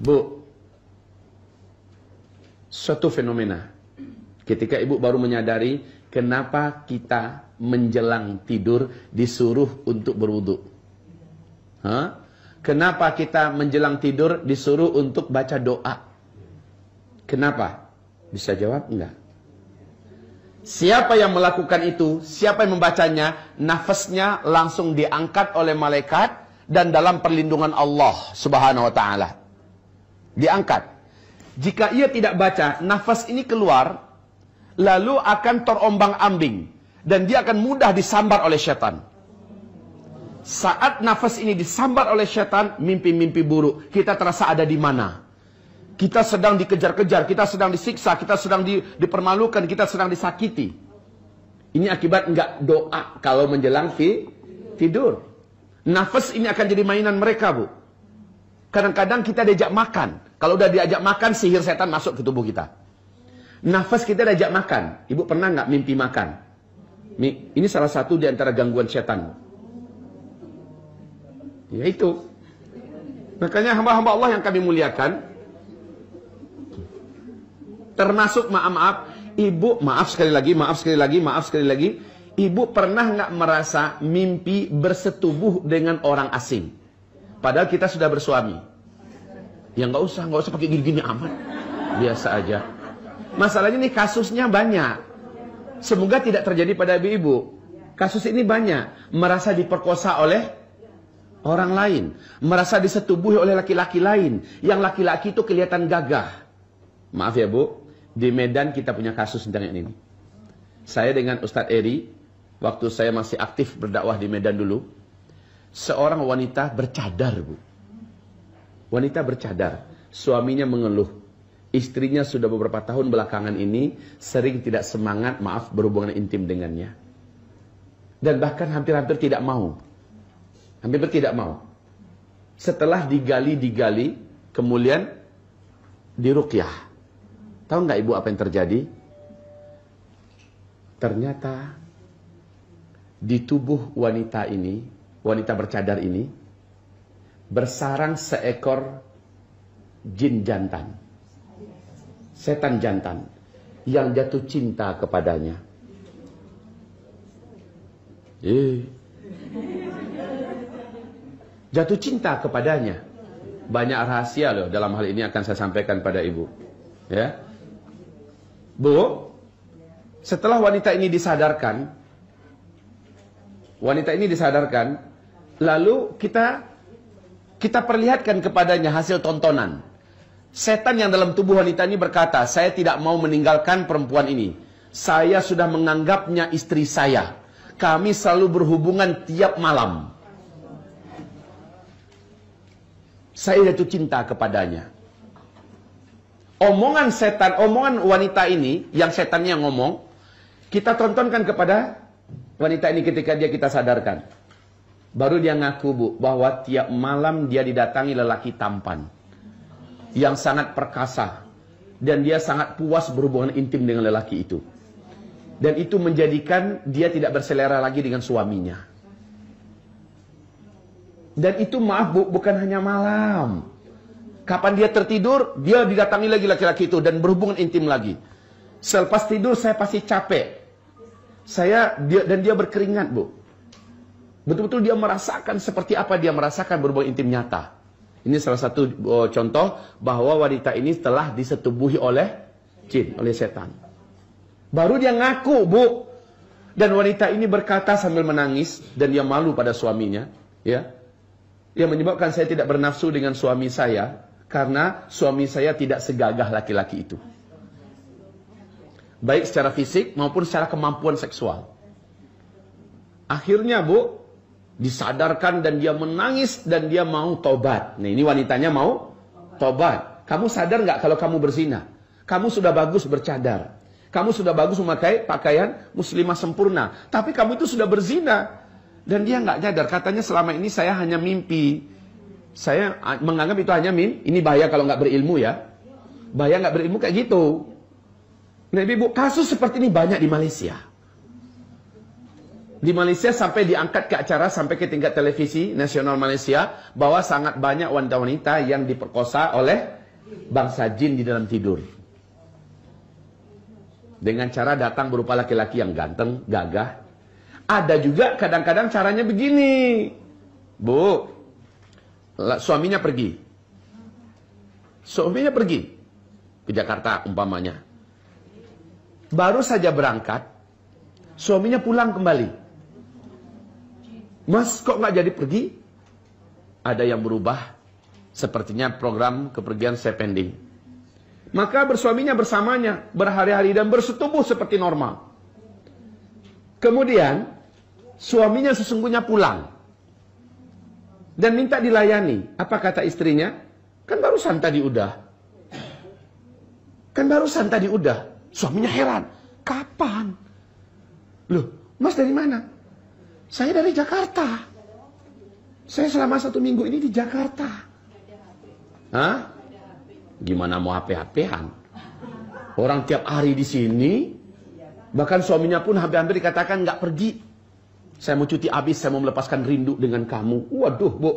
Bu, suatu fenomena. Ketika ibu baru menyadari kenapa kita menjelang tidur disuruh untuk berwudu. Hah? Kenapa kita menjelang tidur disuruh untuk baca doa? Kenapa? Bisa jawab enggak? Siapa yang melakukan itu, siapa yang membacanya, nafasnya langsung diangkat oleh malaikat dan dalam perlindungan Allah Subhanahu wa taala. Diangkat. Jika ia tidak baca, nafas ini keluar lalu akan terombang-ambing dan dia akan mudah disambar oleh setan. Saat nafas ini disambar oleh setan, mimpi-mimpi buruk, kita terasa ada di mana? Kita sedang dikejar-kejar, kita sedang disiksa, kita sedang di, dipermalukan, kita sedang disakiti. Ini akibat enggak doa kalau menjelang fi, tidur. Nafas ini akan jadi mainan mereka, Bu. Kadang-kadang kita diajak makan. Kalau udah diajak makan, sihir setan masuk ke tubuh kita. Nafas kita diajak makan. Ibu pernah nggak mimpi makan? Ini salah satu di antara gangguan setan. Ya itu. Makanya hamba-hamba Allah yang kami muliakan, Termasuk maaf-maaf, ibu maaf sekali lagi, maaf sekali lagi, maaf sekali lagi. Ibu pernah nggak merasa mimpi bersetubuh dengan orang asing? Padahal kita sudah bersuami. Ya nggak usah, nggak usah pakai gini-gini amat. Biasa aja. Masalahnya nih kasusnya banyak. Semoga tidak terjadi pada ibu-ibu. Kasus ini banyak. Merasa diperkosa oleh orang lain. Merasa disetubuhi oleh laki-laki lain. Yang laki-laki itu kelihatan gagah. Maaf ya bu, di Medan kita punya kasus tentang ini. Saya dengan Ustadz Eri, waktu saya masih aktif berdakwah di Medan dulu, seorang wanita bercadar, Bu. Wanita bercadar, suaminya mengeluh. Istrinya sudah beberapa tahun belakangan ini sering tidak semangat, maaf, berhubungan intim dengannya. Dan bahkan hampir-hampir tidak mau. Hampir tidak mau. Setelah digali-digali, kemudian dirukyah. Tahu nggak ibu apa yang terjadi? Ternyata di tubuh wanita ini, wanita bercadar ini, bersarang seekor jin jantan. Setan jantan yang jatuh cinta kepadanya. Eh. Jatuh cinta kepadanya. Banyak rahasia loh dalam hal ini akan saya sampaikan pada ibu. Ya. Bu, setelah wanita ini disadarkan, wanita ini disadarkan, lalu kita kita perlihatkan kepadanya hasil tontonan. Setan yang dalam tubuh wanita ini berkata, saya tidak mau meninggalkan perempuan ini. Saya sudah menganggapnya istri saya. Kami selalu berhubungan tiap malam. Saya jatuh cinta kepadanya omongan setan, omongan wanita ini, yang setannya ngomong, kita tontonkan kepada wanita ini ketika dia kita sadarkan. Baru dia ngaku bu, bahwa tiap malam dia didatangi lelaki tampan. Yang sangat perkasa. Dan dia sangat puas berhubungan intim dengan lelaki itu. Dan itu menjadikan dia tidak berselera lagi dengan suaminya. Dan itu maaf bu, bukan hanya malam. Kapan dia tertidur, dia didatangi lagi laki-laki itu dan berhubungan intim lagi. Selepas tidur saya pasti capek. Saya dia dan dia berkeringat, Bu. Betul-betul dia merasakan seperti apa dia merasakan berhubungan intim nyata. Ini salah satu oh, contoh bahwa wanita ini telah disetubuhi oleh jin, oleh setan. Baru dia ngaku, Bu. Dan wanita ini berkata sambil menangis dan dia malu pada suaminya, ya. Yang menyebabkan saya tidak bernafsu dengan suami saya karena suami saya tidak segagah laki-laki itu. Baik secara fisik maupun secara kemampuan seksual. Akhirnya bu, disadarkan dan dia menangis dan dia mau tobat. Nah ini wanitanya mau tobat. Kamu sadar nggak kalau kamu berzina? Kamu sudah bagus bercadar. Kamu sudah bagus memakai pakaian muslimah sempurna. Tapi kamu itu sudah berzina. Dan dia nggak nyadar. Katanya selama ini saya hanya mimpi. Saya menganggap itu hanya min. Ini bahaya kalau nggak berilmu ya. Bahaya nggak berilmu kayak gitu. Nah ibu, kasus seperti ini banyak di Malaysia. Di Malaysia sampai diangkat ke acara sampai ke tingkat televisi nasional Malaysia bahwa sangat banyak wanita-wanita yang diperkosa oleh bangsa jin di dalam tidur. Dengan cara datang berupa laki-laki yang ganteng, gagah. Ada juga kadang-kadang caranya begini. Bu, suaminya pergi. Suaminya pergi ke Jakarta umpamanya. Baru saja berangkat, suaminya pulang kembali. Mas kok nggak jadi pergi? Ada yang berubah. Sepertinya program kepergian saya pending. Maka bersuaminya bersamanya berhari-hari dan bersetubuh seperti normal. Kemudian suaminya sesungguhnya pulang. Dan minta dilayani. Apa kata istrinya? Kan barusan tadi udah. Kan barusan tadi udah. Suaminya heran. Kapan? Loh, mas dari mana? Saya dari Jakarta. Saya selama satu minggu ini di Jakarta. Hah? Gimana mau HP-HPan? Orang tiap hari di sini, bahkan suaminya pun hampir-hampir dikatakan nggak pergi. Saya mau cuti habis, saya mau melepaskan rindu dengan kamu. Waduh, bu,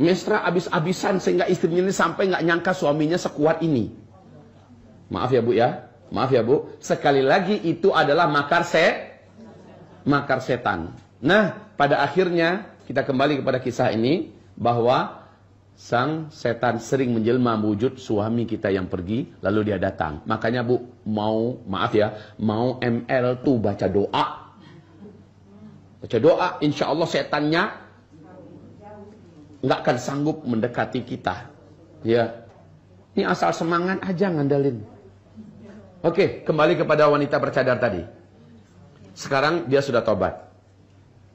mesra habis-habisan sehingga istrinya ini sampai nggak nyangka suaminya sekuat ini. Maaf ya bu ya, maaf ya bu. Sekali lagi itu adalah makar se, makar setan. Nah, pada akhirnya kita kembali kepada kisah ini bahwa sang setan sering menjelma wujud suami kita yang pergi lalu dia datang. Makanya Bu, mau maaf ya, mau ML tuh baca doa. Baca doa, insya Allah setannya nggak akan sanggup mendekati kita. Ya, ini asal semangat aja ngandalin. Oke, kembali kepada wanita bercadar tadi. Sekarang dia sudah tobat.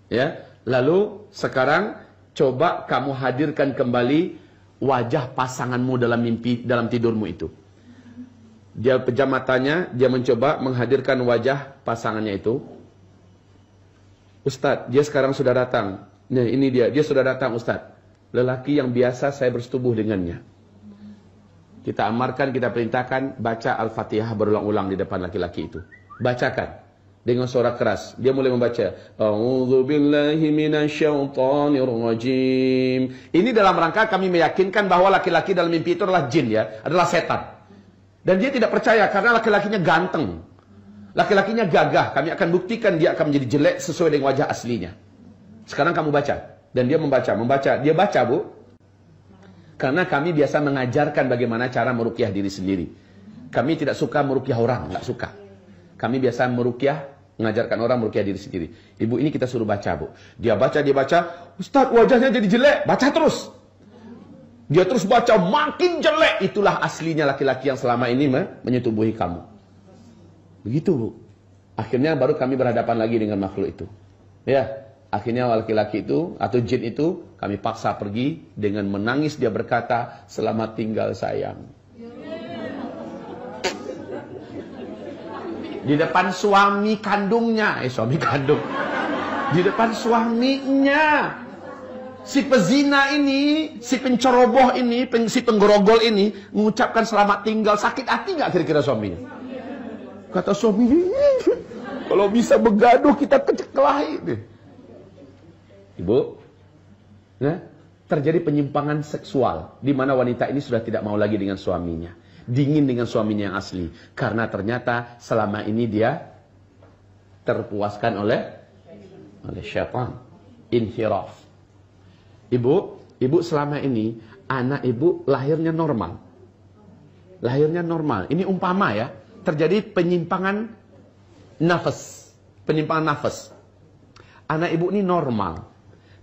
Ya. Lalu sekarang coba kamu hadirkan kembali wajah pasanganmu dalam mimpi dalam tidurmu itu. Dia pejam matanya, dia mencoba menghadirkan wajah pasangannya itu. Ustadz, dia sekarang sudah datang. Nah, ini dia, dia sudah datang Ustadz. Lelaki yang biasa saya bersetubuh dengannya. Kita amarkan, kita perintahkan baca Al-Fatihah berulang-ulang di depan laki-laki itu. Bacakan dengan suara keras. Dia mulai membaca, rajim. Ini dalam rangka kami meyakinkan bahwa laki-laki dalam mimpi itu adalah jin ya, adalah setan. Dan dia tidak percaya karena laki-lakinya ganteng. Laki-lakinya gagah, kami akan buktikan dia akan menjadi jelek sesuai dengan wajah aslinya. Sekarang kamu baca. Dan dia membaca, membaca. Dia baca, Bu. Karena kami biasa mengajarkan bagaimana cara merukyah diri sendiri. Kami tidak suka merukyah orang, nggak suka. Kami biasa merukyah, mengajarkan orang merukyah diri sendiri. Ibu ini kita suruh baca, Bu. Dia baca, dia baca. Ustaz, wajahnya jadi jelek. Baca terus. Dia terus baca, makin jelek. Itulah aslinya laki-laki yang selama ini menyetubuhi kamu. Begitu, Bu. Akhirnya baru kami berhadapan lagi dengan makhluk itu. Ya, akhirnya laki-laki itu atau jin itu kami paksa pergi dengan menangis dia berkata, "Selamat tinggal sayang." Di depan suami kandungnya. Eh suami kandung. Di depan suaminya. Si pezina ini, si penceroboh ini, si penggerogol ini, mengucapkan selamat tinggal. Sakit hati nggak kira-kira suaminya? Kata suami, kalau bisa begaduh kita keceklahi. Ibu, nah, terjadi penyimpangan seksual di mana wanita ini sudah tidak mau lagi dengan suaminya dingin dengan suaminya yang asli. Karena ternyata selama ini dia terpuaskan oleh oleh syaitan. Inhiraf. Ibu, ibu selama ini anak ibu lahirnya normal. Lahirnya normal. Ini umpama ya, terjadi penyimpangan nafas. Penyimpangan nafas. Anak ibu ini normal.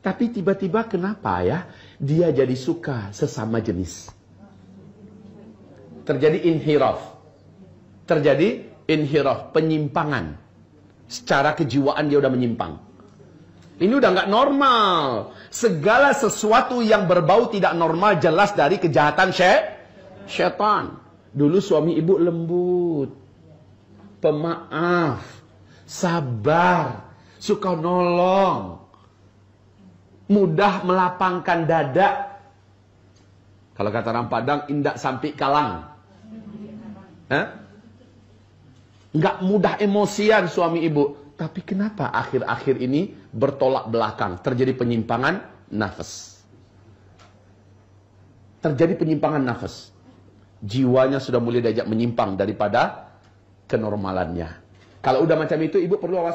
Tapi tiba-tiba kenapa ya dia jadi suka sesama jenis terjadi inhiraf. Terjadi inhiraf, penyimpangan. Secara kejiwaan dia udah menyimpang. Ini udah nggak normal. Segala sesuatu yang berbau tidak normal jelas dari kejahatan syaitan. Dulu suami ibu lembut. Pemaaf. Sabar. Suka nolong. Mudah melapangkan dada. Kalau kata orang Padang, indak sampai kalang. Nggak mudah emosian suami ibu. Tapi kenapa akhir-akhir ini bertolak belakang, terjadi penyimpangan nafas. Terjadi penyimpangan nafas. Jiwanya sudah mulai diajak menyimpang daripada kenormalannya. Kalau udah macam itu, ibu perlu awas